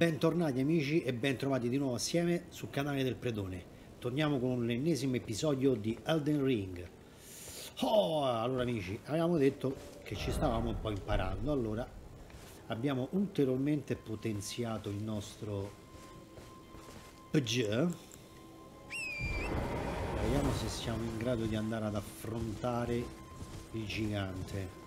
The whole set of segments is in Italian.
bentornati amici e bentrovati di nuovo assieme sul canale del Predone. Torniamo con l'ennesimo episodio di Elden Ring. Oh, allora amici, avevamo detto che ci stavamo un po' imparando, allora abbiamo ulteriormente potenziato il nostro PG. Vediamo se siamo in grado di andare ad affrontare il gigante.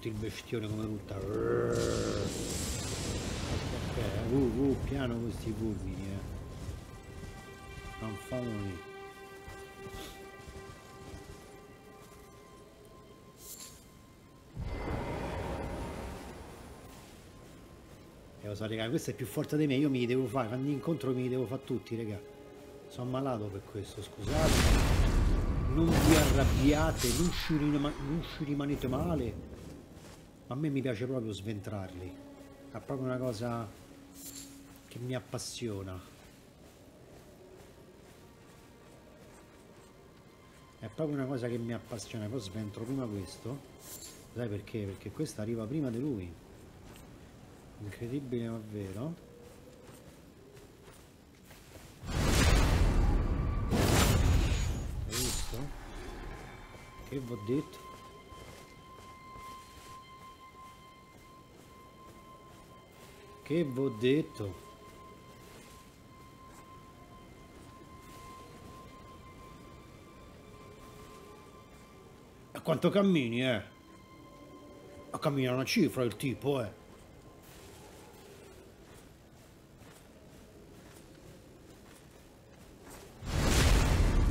Senti il bestione come rutta. Ok, uh, uh, piano questi fulmini, eh. Fanfaloni. E lo so, raga, questo è più forte di me, io mi devo fare, quando incontro mi devo fare tutti, raga. Sono malato per questo, scusate. Non vi arrabbiate, non ci, non ci rimanete male. A me mi piace proprio sventrarli. È proprio una cosa che mi appassiona. È proprio una cosa che mi appassiona. Poi sventro prima questo. Sai perché? Perché questo arriva prima di lui. Incredibile ma vero. Hai visto? Che vi ho detto? Che vi ho detto? A quanto cammini, eh? A cammina una cifra il tipo, eh?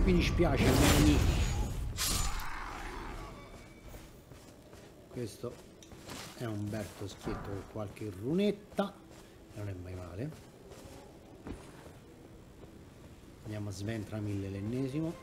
Mi dispiace, Manny. Questo è un bel schietto con qualche runetta. Non è mai male. Andiamo a sventra mille l'ennesimo.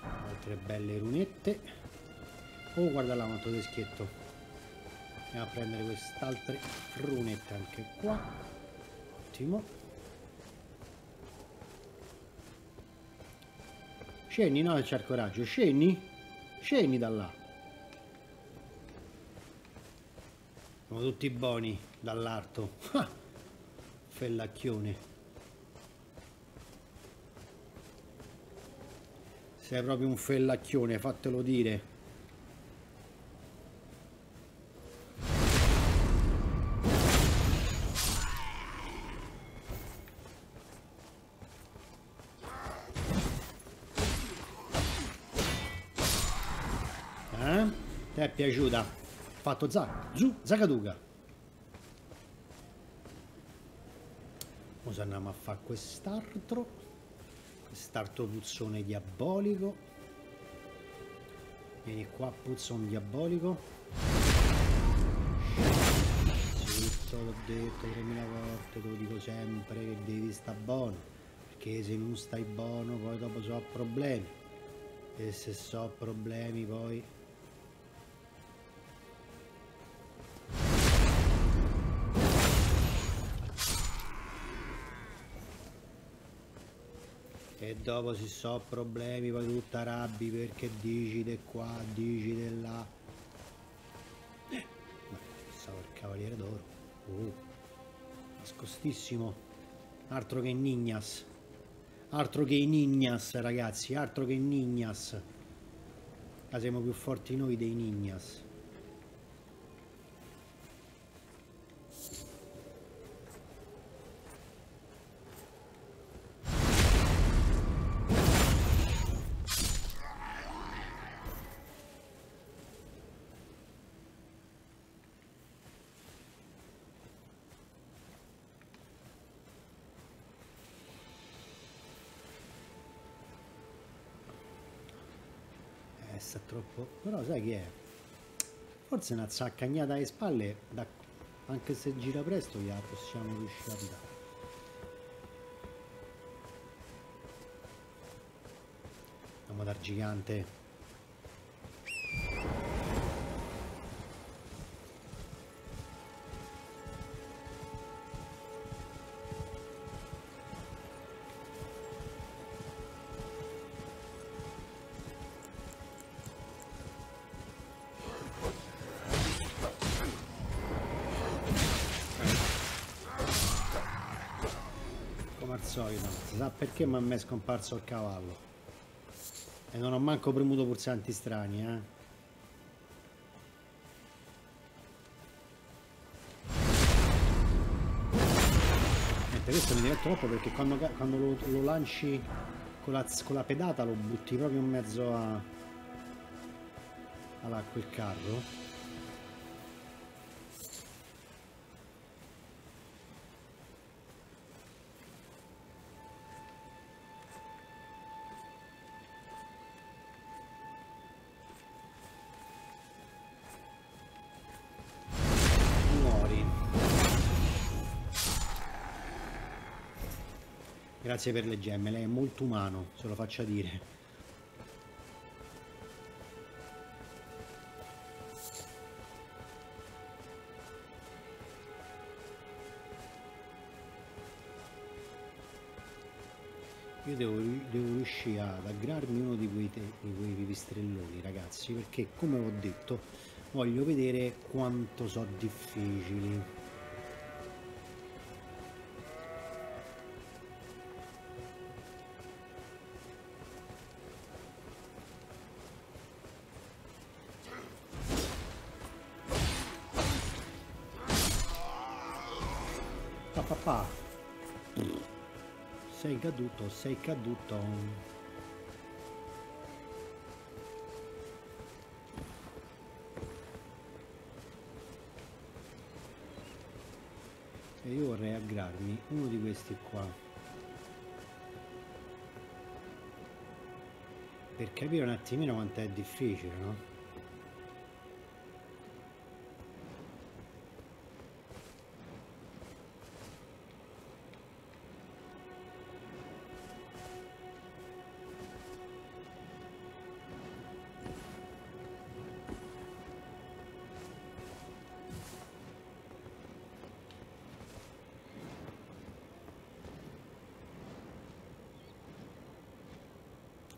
Altre belle runette. Oh, guarda là quanto schietto. Andiamo a prendere quest'altre runette anche qua. Ottimo. Scendi, no, c'è il coraggio. Scendi. Scendi da là. Siamo tutti buoni dall'arto. Ah, Fellacchione. Sei proprio un fellacchione, fatelo dire. Fatto za, zu, zagaduga. Ora andiamo a fare quest'altro. Quest'altro puzzone diabolico. Vieni qua, puzzone diabolico. Zitto, l'ho detto 3000 volte, te lo dico sempre che devi sta buono. Perché se non stai buono poi dopo so problemi. E se so problemi poi E dopo si so problemi, poi tu t'arrabbi perché dici di qua, dici di là. Eh, ma stavo il cavaliere d'oro. Uh, nascostissimo. Altro che Nignas. Altro che i Nignas, ragazzi, altro che Nignas. Ma siamo più forti noi dei Nignas. Sta troppo... Però sai chi è? Forse una zaccagnata alle spalle da anche se gira presto gliela possiamo riuscire a dare. Andiamo a dar gigante sa perché ma a è scomparso il cavallo? E non ho manco premuto pulsanti strani eh. Questo mi diventa troppo perché quando, quando lo, lo, lanci con la, con la, pedata lo butti proprio in mezzo a, a quel carro Grazie per le gemme, lei è molto umano, se lo faccia dire. Io devo, devo, riuscire ad aggrarmi uno di quei, di quei pipistrelloni, ragazzi, perché come ho detto voglio vedere quanto sono difficili. Sei caduto. E io vorrei aggrarmi uno di questi qua. Per capire un attimino quanto è difficile, no?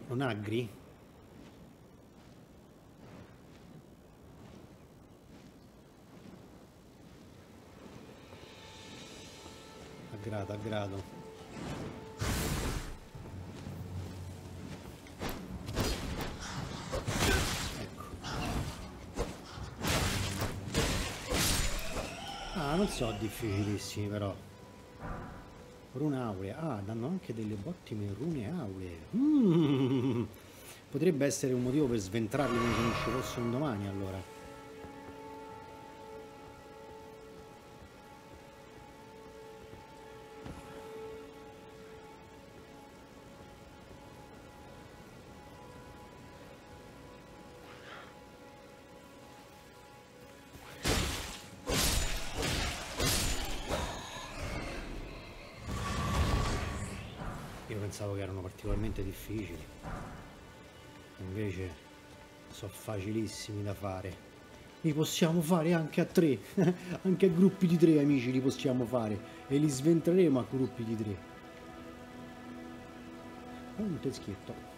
Non agri? Aggrado, aggrado. Ecco. Ah, non so difficilissimi però. Rune aurea. Ah, danno anche delle ottime rune auree. Mm. Potrebbe essere un motivo per sventrarli come se non ci fosse un domani allora. Particolarmente difficili. Invece sono facilissimi da fare. Li possiamo fare anche a tre anche a gruppi di tre amici li possiamo fare. E li sventreremo a gruppi di tre. Un teschietto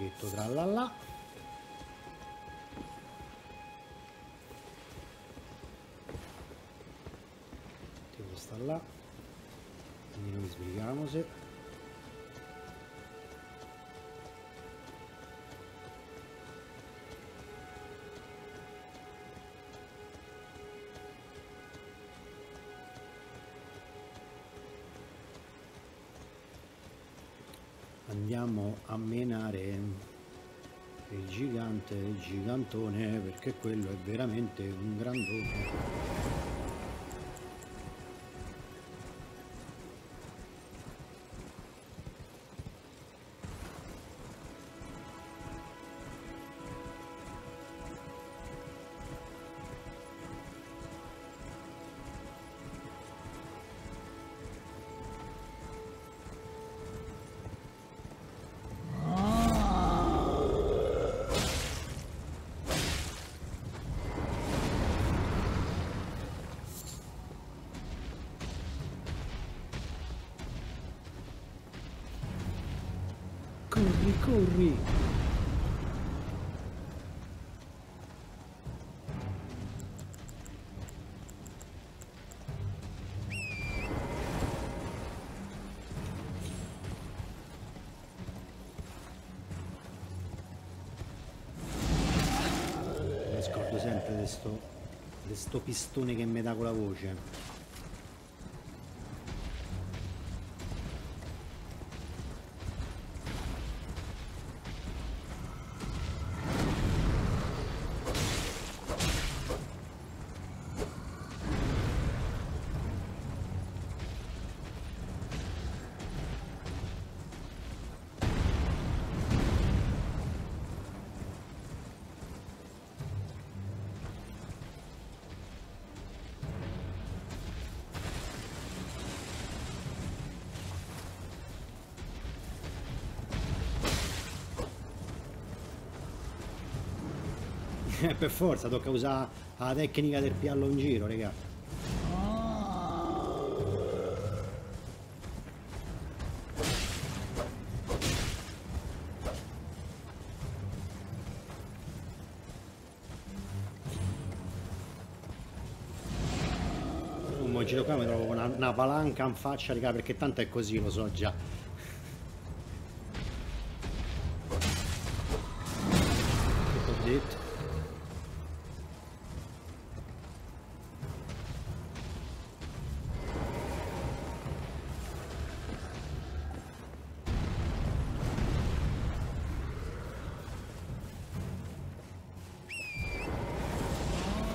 detto tralala andiamo a menare il gigante, il gigantone, perché quello è veramente un grandone. Scordo sempre di sto, di sto pistone che mi dà con la voce. Per forza, tocca usare la tecnica del piallo in giro, raga. Un giro qua mi trovo una, una palanca in faccia, raga, perché tanto è così, lo so già.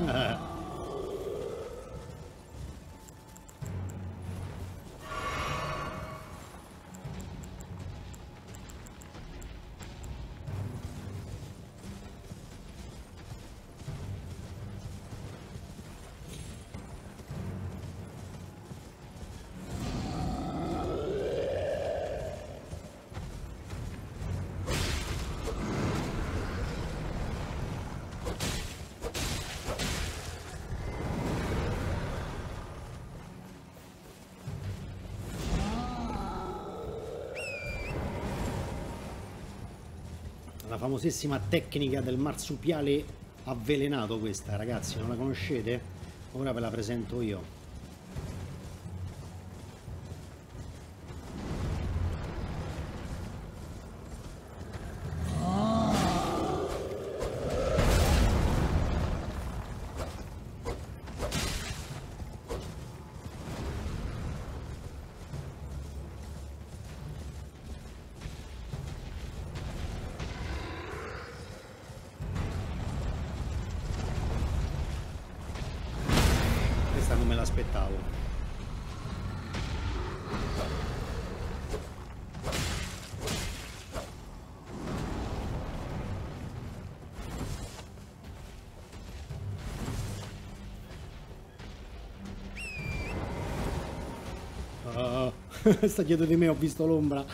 Uh. famosissima tecnica del marsupiale avvelenato questa, ragazzi, non la conoscete? Ora ve la presento io. sta dietro di me, ho visto l'ombra.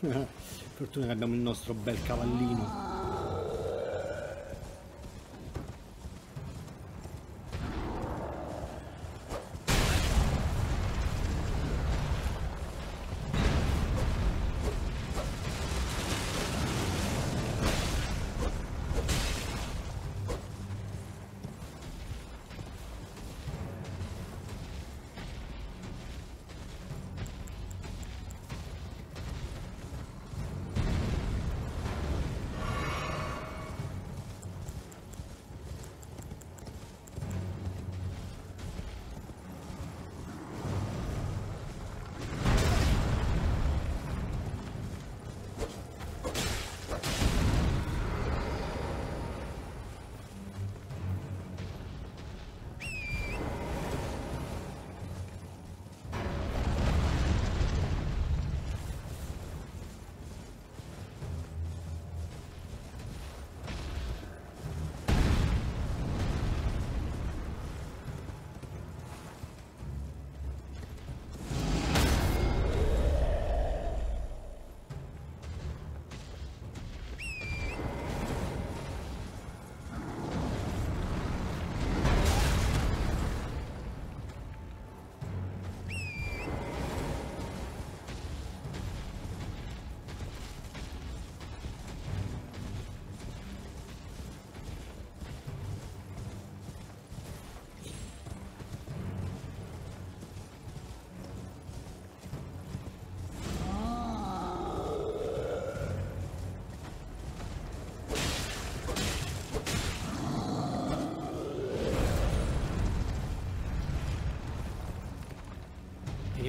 Fortuna che abbiamo il nostro bel cavallino.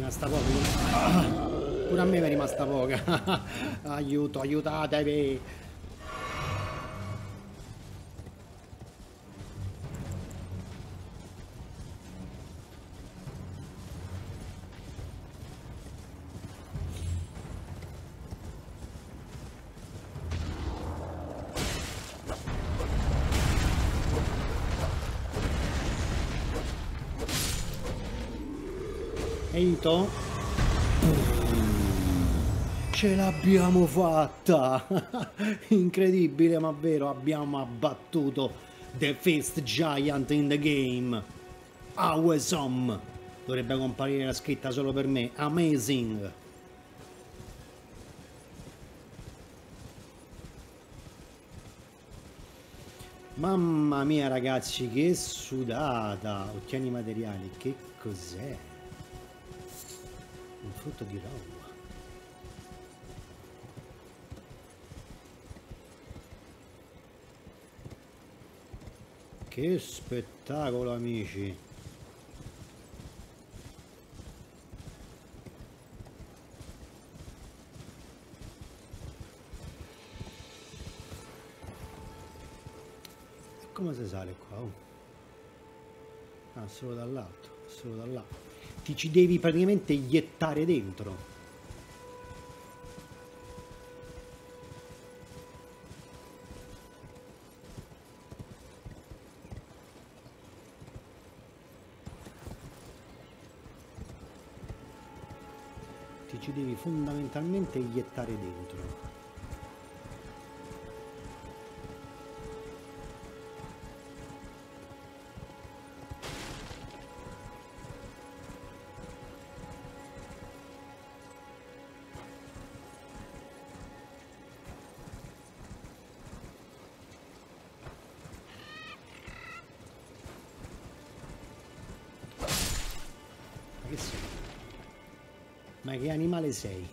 Rimasta poca. Ah, pure a me mi è rimasta poca. Aiuto, aiutatemi. Eito ce l'abbiamo fatta. Incredibile ma vero abbiamo abbattuto the first giant in the game. Awesome. Dovrebbe comparire la scritta solo per me. Amazing. Mamma mia ragazzi che sudata. Occhiali materiali che cos'è? Un frutto di roba Che spettacolo amici! come si sale qua? Oh. Ah, solo dall'alto, solo da Ti ci devi praticamente iettare dentro. ci devi fondamentalmente iettare dentro che animale sei?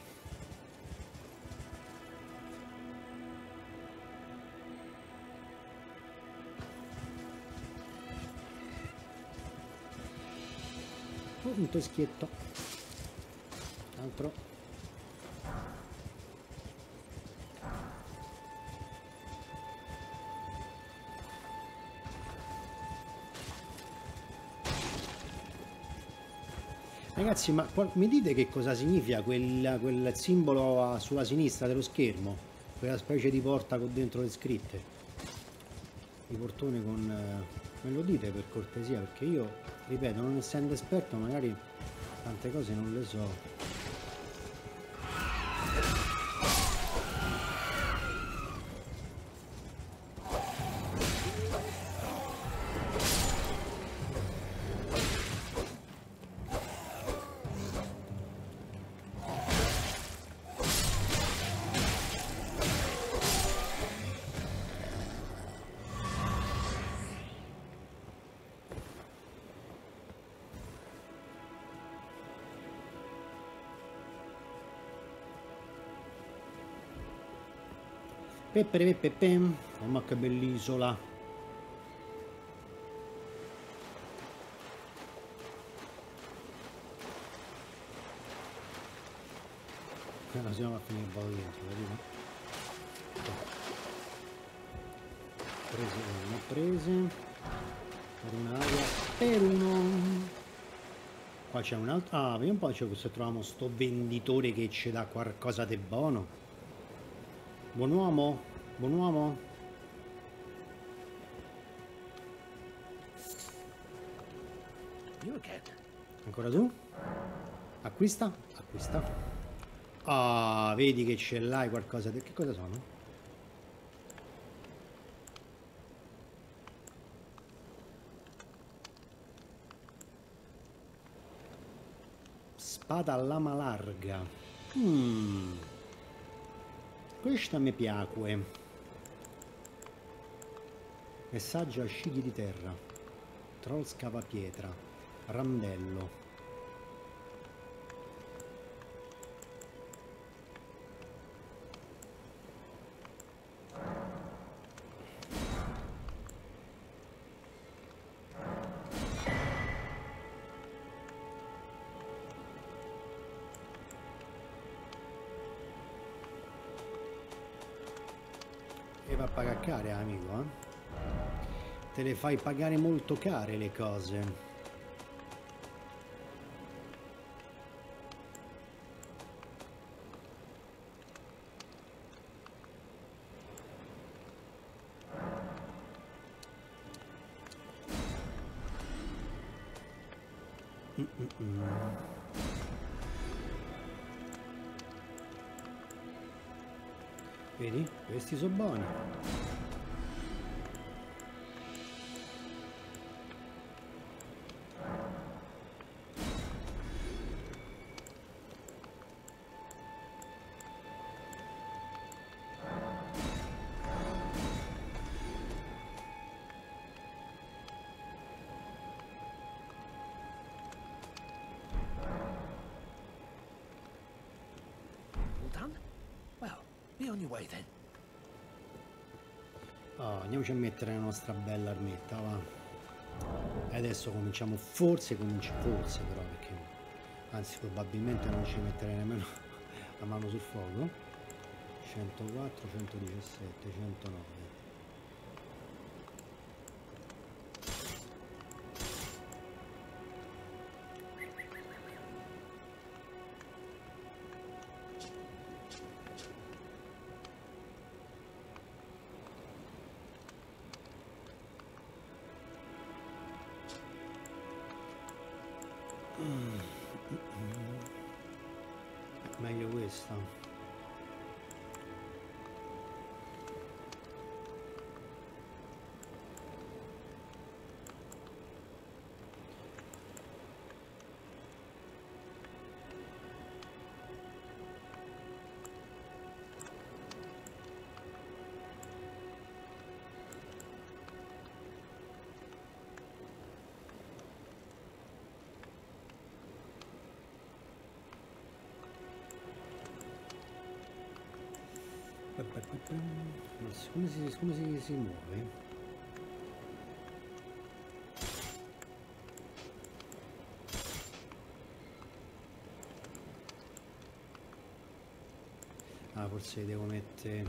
Un teschietto. Altro. Ragazzi, ma mi dite che cosa significa quel, quel simbolo sulla sinistra dello schermo? Quella specie di porta con dentro le scritte? Di portone con... Eh, me lo dite per cortesia, perché io, ripeto, non essendo esperto magari tante cose non le so. Peppere peppe, mamma che bell'isola. La siamo a finire un po' dentro? Prese, una prese. Per un'aria, per uno. Qua c'è un altro. Ah, vediamo un po' se troviamo sto venditore che ci dà qualcosa di buono. Buon uomo? Buon uomo? Ancora tu? Acquista? Acquista. Ah, vedi che ce l'hai qualcosa. Che cosa sono? Spada a lama larga. Mmm. Questa mi piace. Messaggio a scigli di terra. Troll scavapietra. Randello. Care, amico, eh? Te le fai pagare molto care le cose. Vedi? Questi sono buoni. Andiamoci a mettere la nostra bella armetta, va. E adesso cominciamo, forse comincia, forse però, perché anzi probabilmente non ci metterei nemmeno la mano sul fuoco. 104, 117, 109. Come si, come si, si muove? Ah, forse devo mettere...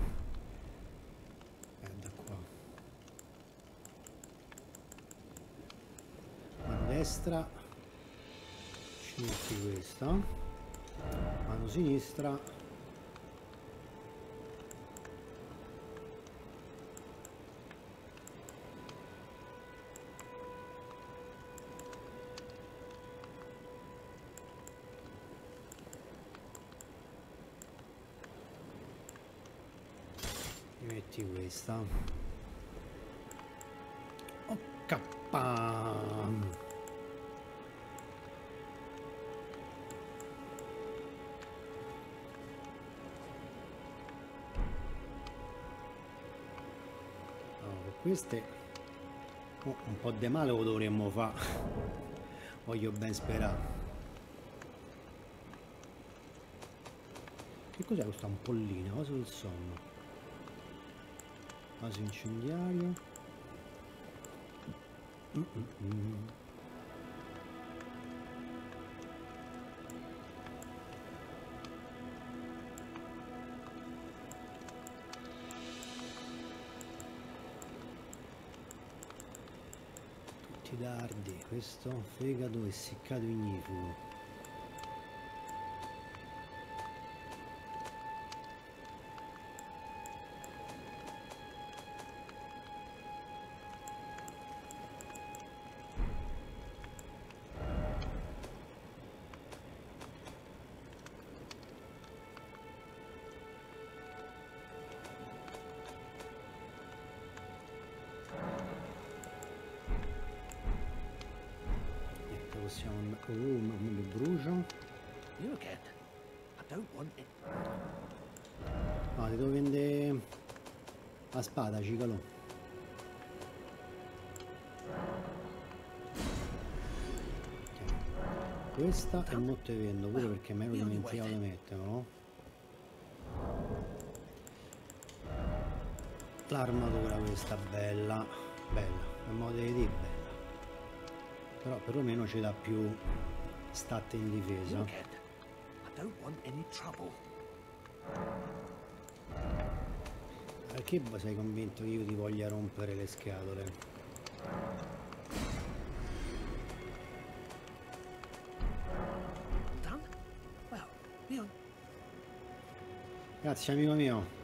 Eh, da qua. Mano destra. Ci metti questa. Mano sinistra. Questa oh cappa queste oh, un po' di male lo dovremmo fare voglio ben sperare che cos'è questa ampollina? cosa del sonno? Vaso incendiario. Mm -mm -mm. Tutti dardi, questo fegato essiccato ignifugo. La spada, cicalo. Questa e mo te vendo pure perché me lo dimenticato di mettere, no? L'armatura questa bella, bella, in modo di dire bella. Però perlomeno ci dà più stat in difesa. Perché sei convinto che io ti voglia rompere le scatole? Grazie amico mio.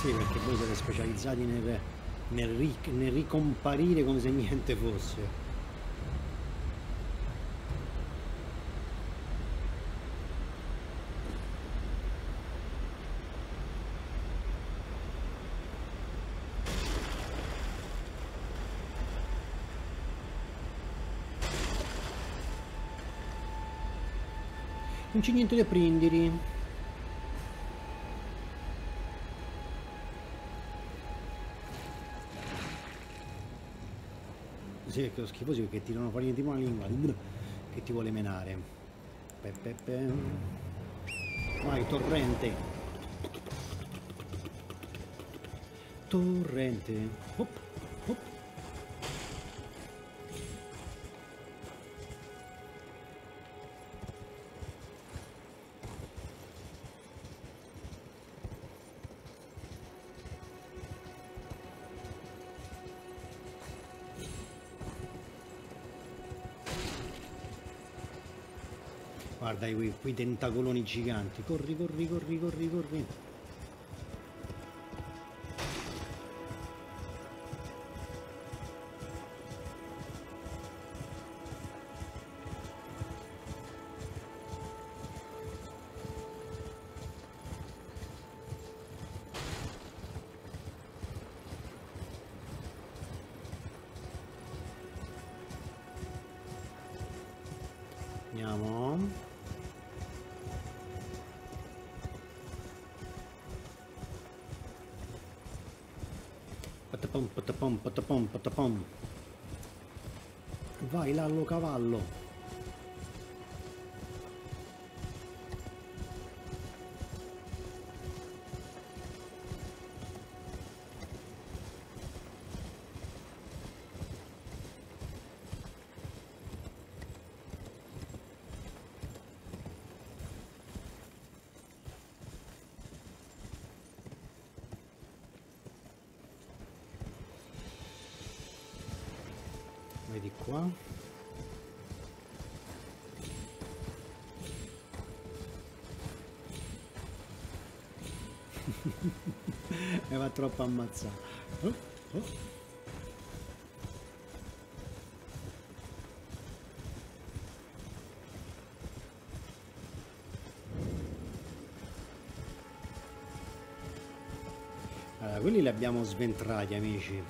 Sì, perché voi siete specializzati nel, nel, ric nel ricomparire come se niente fosse. Non c'è niente da prendere. Sì, che schifosi perché tirano fuori tipo una lingua che ti vuole menare. Pepepe. Vai, torrente. Torrente. Hop, Guarda quei, quei tentacoloni giganti. Corri, corri, corri, corri, corri. Patapom, patapom. Vai Lallo cavallo. Troppo ammazzare oh, oh. Quelli li abbiamo sventrati amici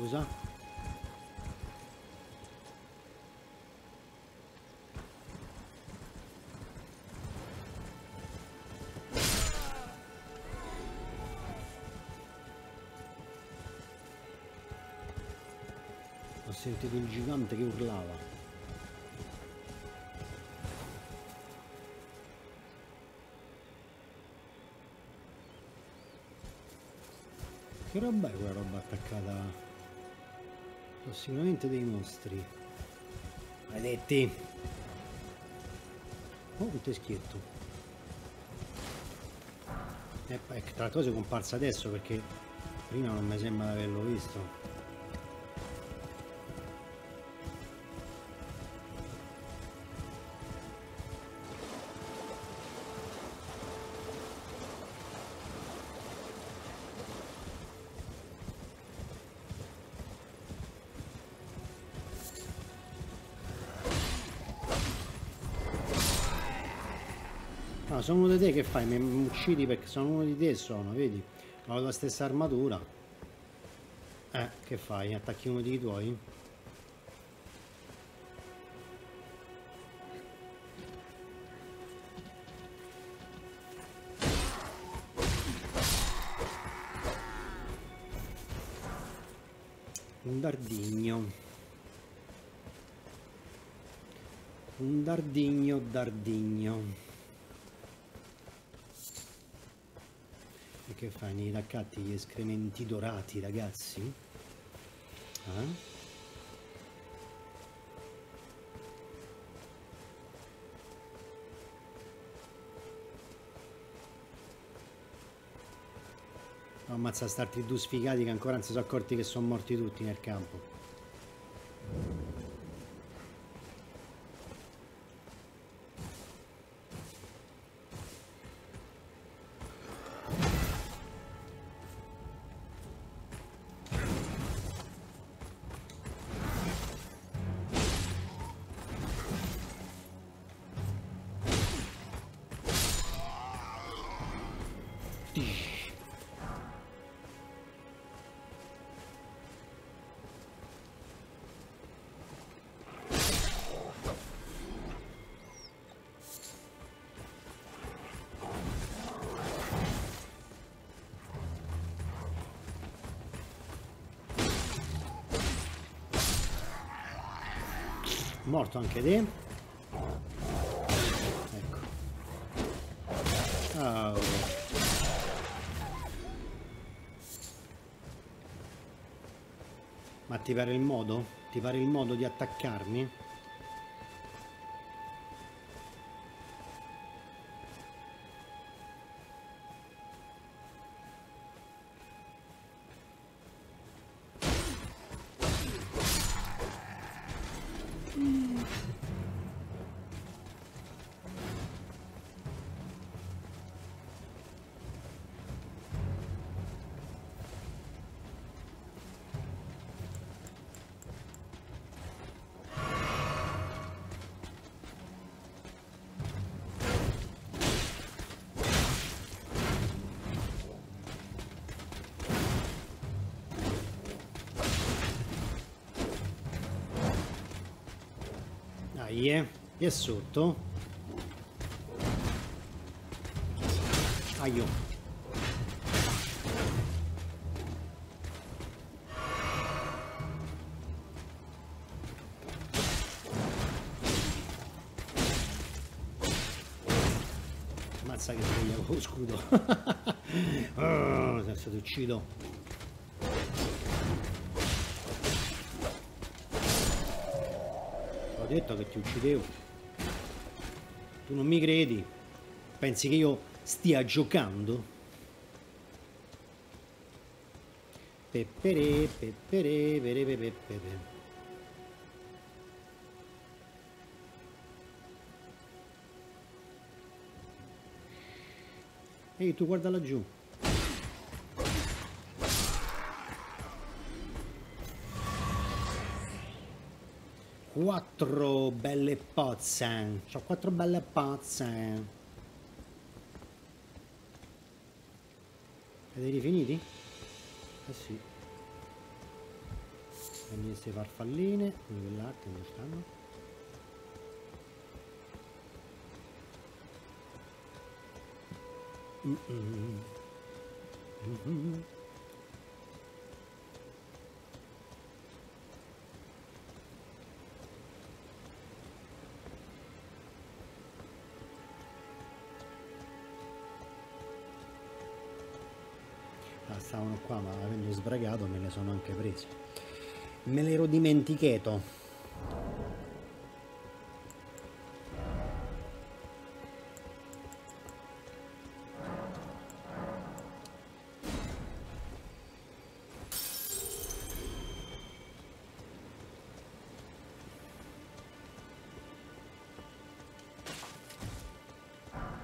scusa? Ho sentito il gigante che urlava. Che roba è quella roba attaccata? Sono sicuramente dei mostri. Maledetti! Oh, un teschietto. E eh, tra l'altro è comparsa adesso perché prima non mi sembra di averlo visto. Sono uno di te che fai? Mi uccidi perché sono uno di te sono, vedi? Ho la stessa armatura. Eh, che fai? Attacchi uno dei tuoi? Un dardigno. Un dardigno dardigno. Che fai? Nei raccatti gli escrementi dorati, ragazzi? Eh? ammazza starti due sfigati che ancora non si sono accorti che sono morti tutti nel campo morto anche te ma ti pare il modo? ti pare il modo di attaccarmi? È sotto? Aio. Mazza che sveglia con lo scudo. oh, adesso ti uccido. detto che ti uccidevo. Tu non mi credi? Pensi che io stia giocando? Peppere, peppere, pere, peppere. Ehi, tu guarda laggiù. Quattro belle pozze. Ho quattro belle pozze. Vedete finiti? Eh sì. Prendi queste farfalline, quindi quell'arte dove stanno? Mm -mm. Mm stavano qua ma avendo sbragato me le sono anche prese. Me l'ero dimenticato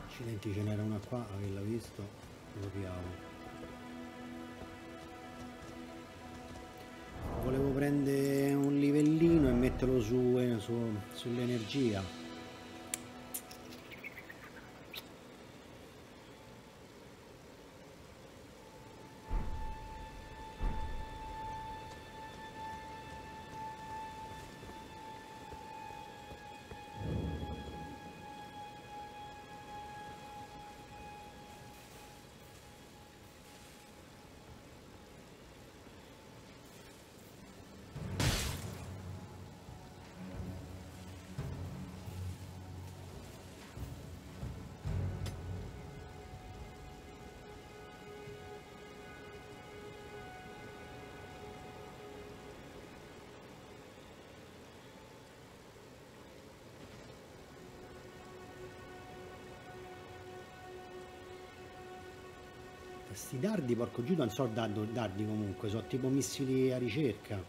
accidenti ce n'era una qua averla visto lo piavo prendere un livellino e metterlo su, eh, su sull'energia Sti dardi, porco giù, non so dardi, comunque, sono tipo missili a ricerca.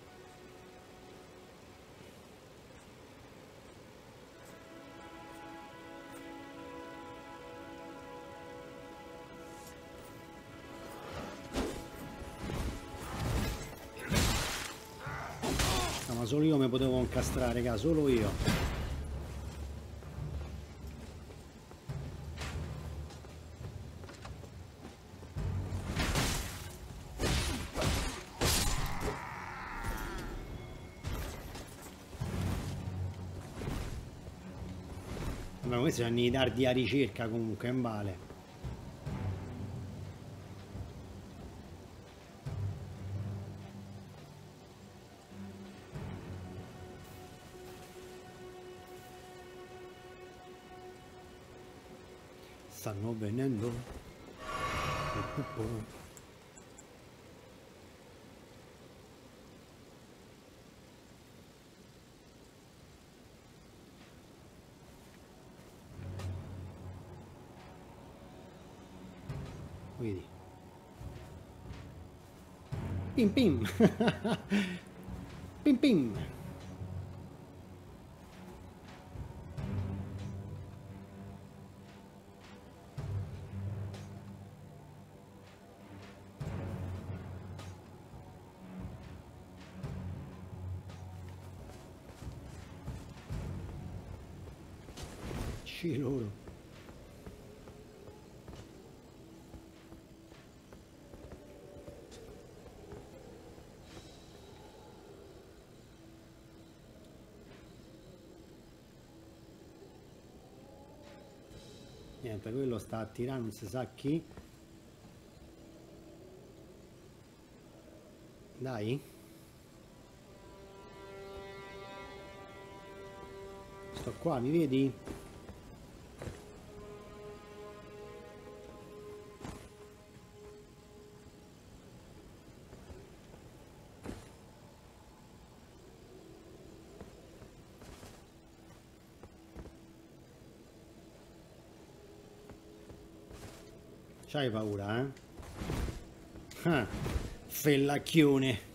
No, ma solo io mi potevo incastrare, raga, solo io. Questi sono i dardi a ricerca comunque in vale pim pim. Pim pim niente quello sta a tirare non si sa chi dai sto qua mi vedi? C'hai paura, eh? Ah, fellacchione.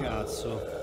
Cazzo.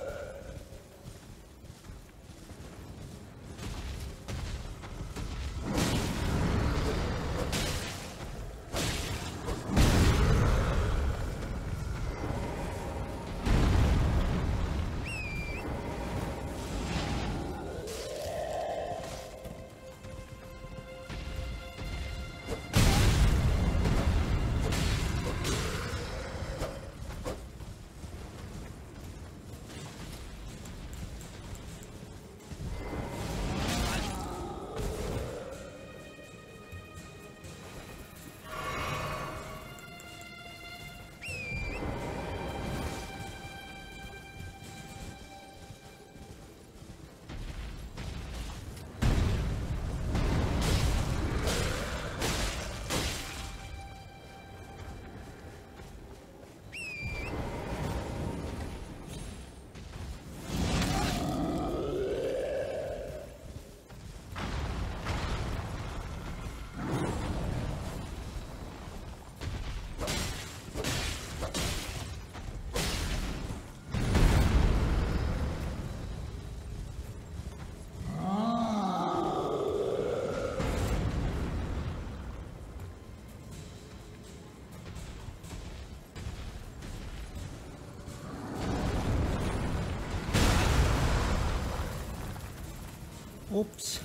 Oops.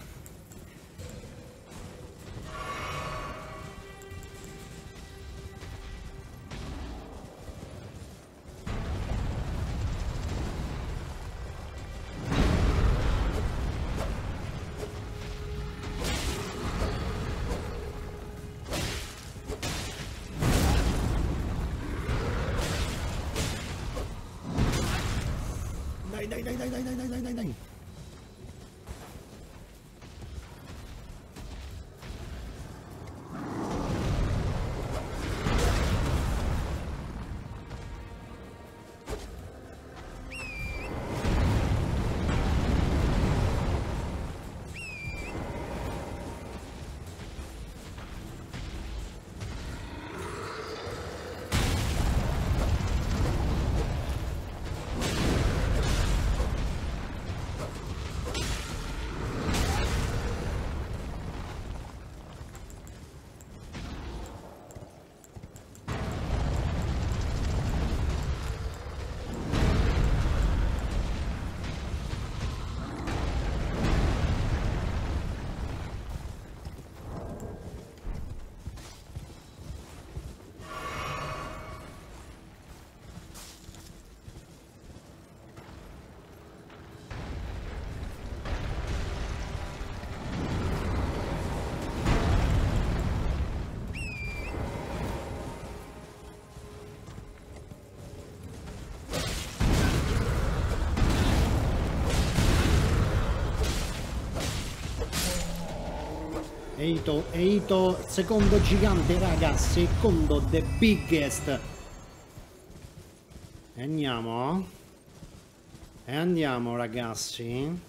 Dai, dai, dai, dai, dai, dai, dai, dai, dai. Eito, Eito, secondo gigante raga, secondo the biggest. E andiamo. E andiamo ragazzi.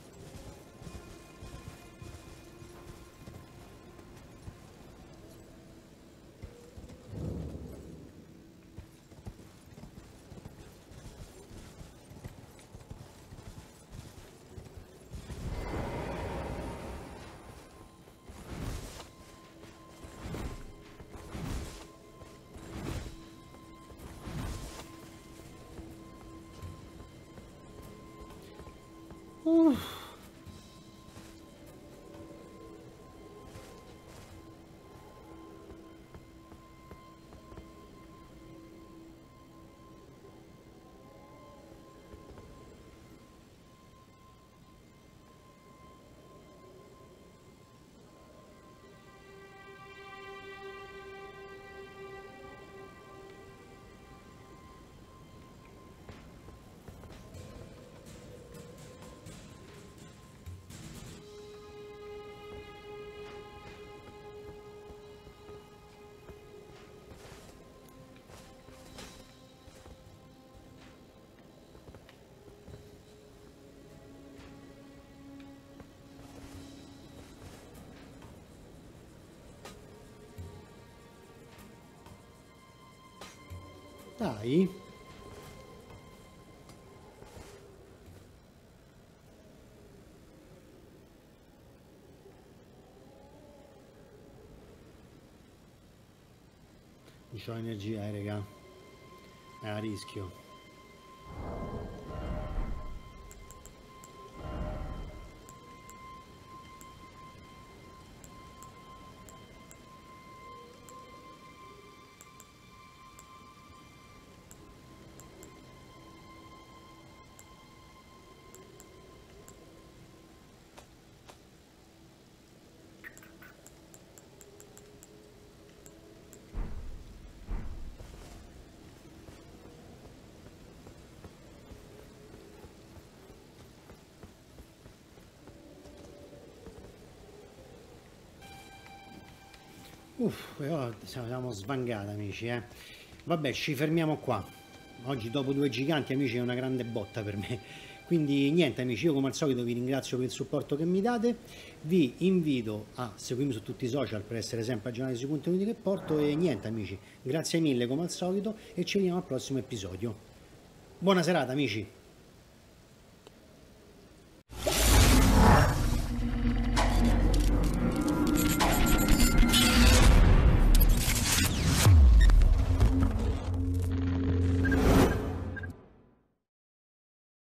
Dai. Non ho energia, eh, raga. È a rischio. Uff, però siamo svangati amici, eh. Vabbè, ci fermiamo qua. Oggi dopo due giganti amici è una grande botta per me. Quindi niente amici, io come al solito vi ringrazio per il supporto che mi date, vi invito a seguirmi su tutti i social per essere sempre aggiornati sui contenuti che porto e niente amici, grazie mille come al solito e ci vediamo al prossimo episodio. Buona serata amici!